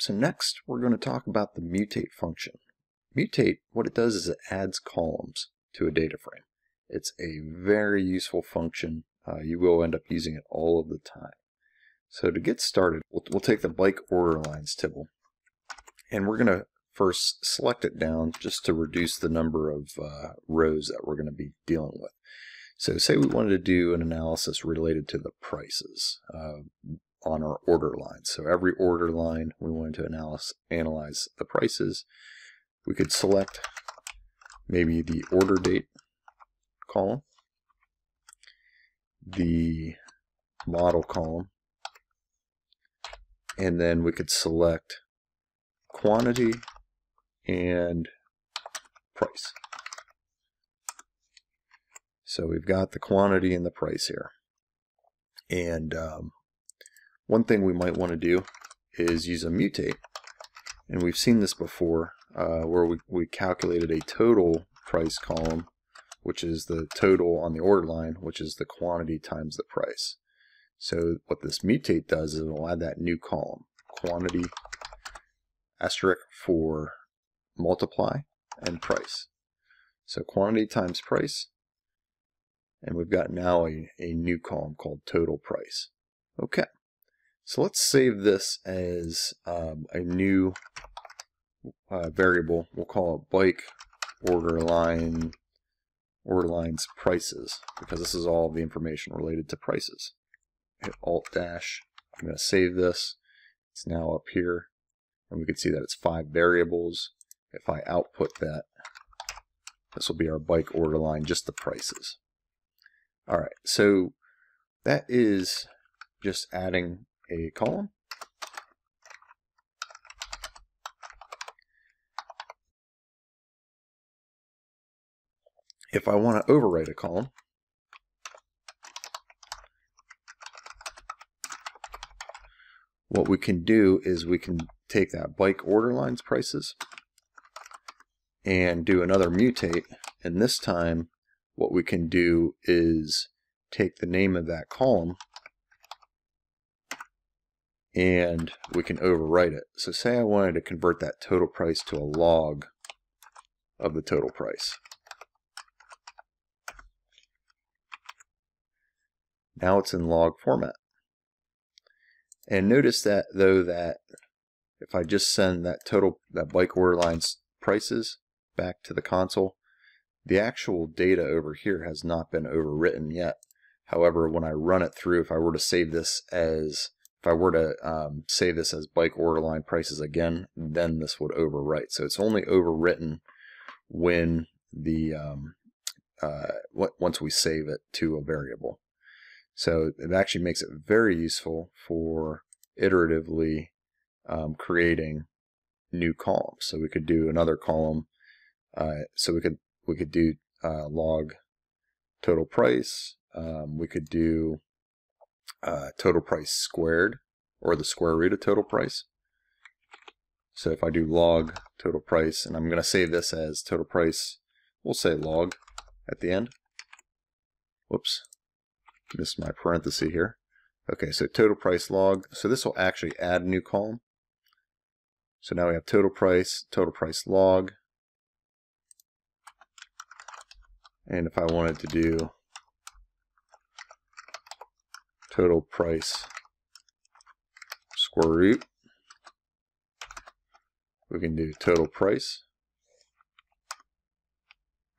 so next we're going to talk about the mutate function. Mutate, what it does is it adds columns to a data frame. It's a very useful function. Uh, you will end up using it all of the time. So to get started, we'll, we'll take the bike order lines tibble, and we're going to first select it down just to reduce the number of uh, rows that we're going to be dealing with. So say we wanted to do an analysis related to the prices uh, on our order line. So every order line, we wanted to analyze, analyze the prices. We could select maybe the order date column, the model column, and then we could select quantity and price. So we've got the quantity and the price here. And um, one thing we might want to do is use a mutate. And we've seen this before uh, where we, we calculated a total price column, which is the total on the order line, which is the quantity times the price. So what this mutate does is it'll add that new column, quantity asterisk for multiply and price. So quantity times price and we've got now a, a new column called total price. Okay, so let's save this as um, a new uh, variable. We'll call it bike order line order lines prices because this is all the information related to prices. Hit Alt dash. I'm going to save this. It's now up here, and we can see that it's five variables. If I output that, this will be our bike order line, just the prices. All right, so that is just adding a column. If I want to overwrite a column, what we can do is we can take that bike order lines prices and do another mutate, and this time what we can do is take the name of that column and we can overwrite it. So say I wanted to convert that total price to a log of the total price. Now it's in log format. And notice that though that if I just send that total, that bike order lines prices back to the console, the actual data over here has not been overwritten yet. However, when I run it through, if I were to save this as if I were to um, save this as bike order line prices again, then this would overwrite. So it's only overwritten when the um, uh, once we save it to a variable. So it actually makes it very useful for iteratively um, creating new columns. So we could do another column. Uh, so we could we could do uh, log total price. Um, we could do uh, total price squared or the square root of total price. So if I do log total price, and I'm going to save this as total price, we'll say log at the end. Whoops, missed my parenthesis here. Okay, so total price log. So this will actually add a new column. So now we have total price, total price log, And if I wanted to do total price square root, we can do total price.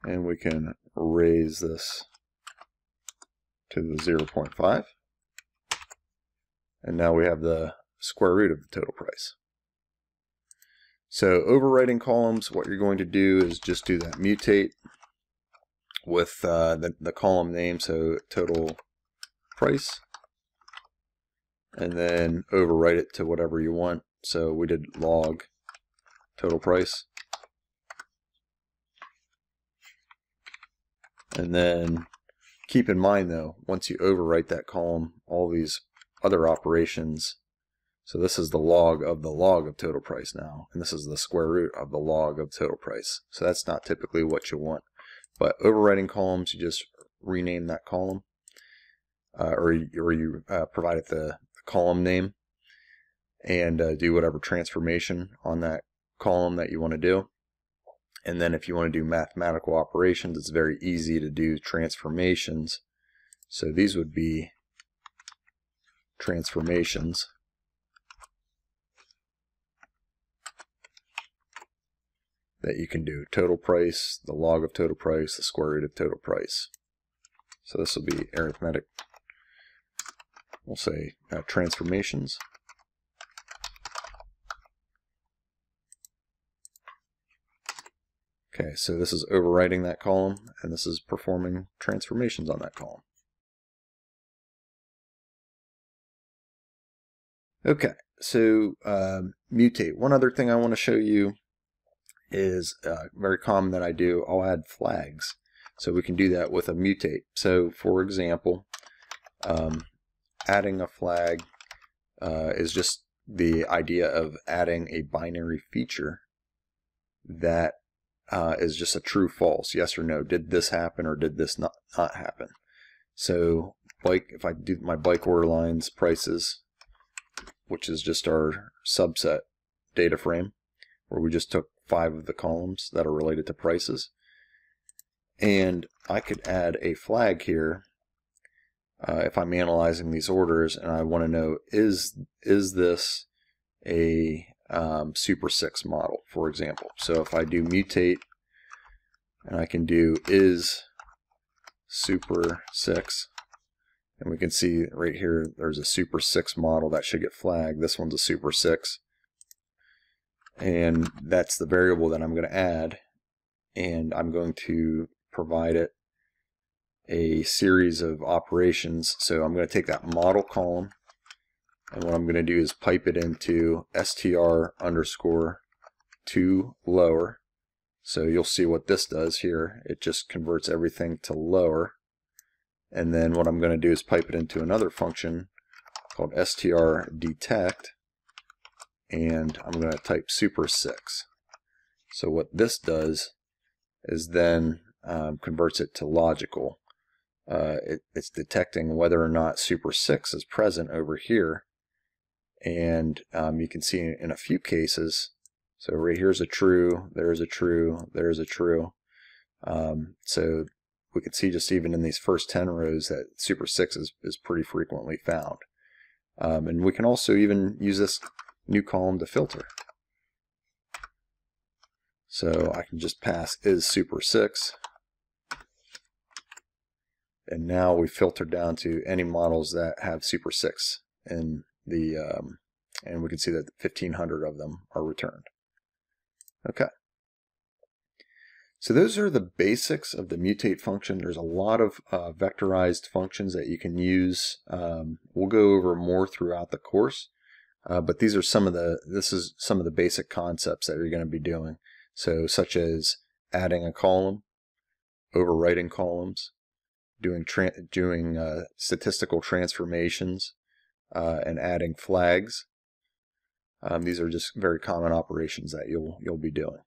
And we can raise this to the 0.5. And now we have the square root of the total price. So overwriting columns, what you're going to do is just do that mutate with uh, the, the column name, so total price, and then overwrite it to whatever you want. So we did log total price. And then keep in mind though, once you overwrite that column, all these other operations, so this is the log of the log of total price now, and this is the square root of the log of total price. So that's not typically what you want. But overwriting columns, you just rename that column, uh, or or you uh, provide it the column name. and uh, do whatever transformation on that column that you want to do. And then if you want to do mathematical operations, it's very easy to do transformations. So these would be transformations. that you can do. Total price, the log of total price, the square root of total price. So this will be arithmetic, we'll say uh, transformations. Okay, so this is overwriting that column, and this is performing transformations on that column. Okay, so um, mutate. One other thing I want to show you is uh, very common that I do. I'll add flags. So we can do that with a mutate. So for example, um, adding a flag uh, is just the idea of adding a binary feature that uh, is just a true false, yes or no. Did this happen or did this not, not happen? So bike, if I do my bike order lines prices, which is just our subset data frame, where we just took five of the columns that are related to prices. And I could add a flag here uh, if I'm analyzing these orders and I want to know is is this a um, Super 6 model, for example. So if I do mutate, and I can do is Super 6, and we can see right here there's a Super 6 model that should get flagged. This one's a Super 6. And that's the variable that I'm going to add. And I'm going to provide it a series of operations. So I'm going to take that model column and what I'm going to do is pipe it into str underscore to lower. So you'll see what this does here. It just converts everything to lower. And then what I'm going to do is pipe it into another function called str detect. And I'm going to type super 6. So what this does is then um, converts it to logical. Uh, it, it's detecting whether or not super 6 is present over here. And um, you can see in a few cases so right here's a true there's a true there's a true. Um, so we can see just even in these first 10 rows that super 6 is, is pretty frequently found. Um, and we can also even use this new column to filter. So I can just pass is super 6 and now we filter down to any models that have super 6 in the um, and we can see that 1500 of them are returned. Okay. So those are the basics of the mutate function. There's a lot of uh, vectorized functions that you can use. Um, we'll go over more throughout the course, uh, but these are some of the this is some of the basic concepts that you're going to be doing. So such as adding a column, overwriting columns, doing doing uh, statistical transformations, uh, and adding flags. Um, these are just very common operations that you'll you'll be doing.